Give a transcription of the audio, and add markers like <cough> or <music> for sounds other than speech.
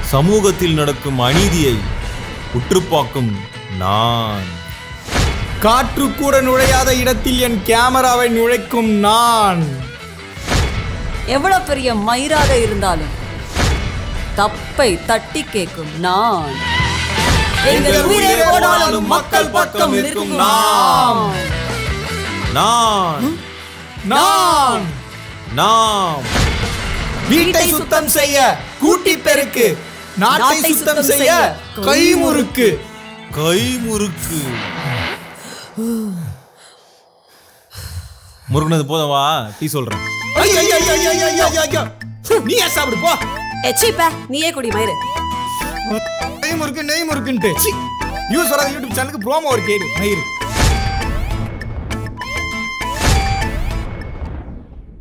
சமூகத்தில் நடக்கும் அநீதியை உற்றுப்பாக்கும் நான். காற்று கூட நுழையாத இடத்தில் என் கேமராவை நுழைக்கும் நான். எவ்வளவு பெரிய மயிராக இருந்தாலும் தப்பை தட்டி கேட்கும் நான். எங்கள் உயிரை மக்கள் பக்கம் இருக்கும் நான். நான். நான். நாம் வீட்டை சுத்தம் செய்ய கூட்டி பெருக்கு நாட்டை சுத்தம் செய்ய கைமுறுக்கு. கைமுறுக்கு. முருகனது <sighs> போதவா டீ சொல்றேன். ஐய, ஐய, ஐய, ஐய, ஐய, ஐய, ஐய. நீ ஏன் சாப்பிடு போ எச்சிப்ப நீயே குடி மயிறு நெய் முறுக்கு நெய் முறுக்குன்ட்டு யூஸ் வராத யூடியூப் சேனலுக்கு ப்ரோமோ ஒரு கேடு மயிறு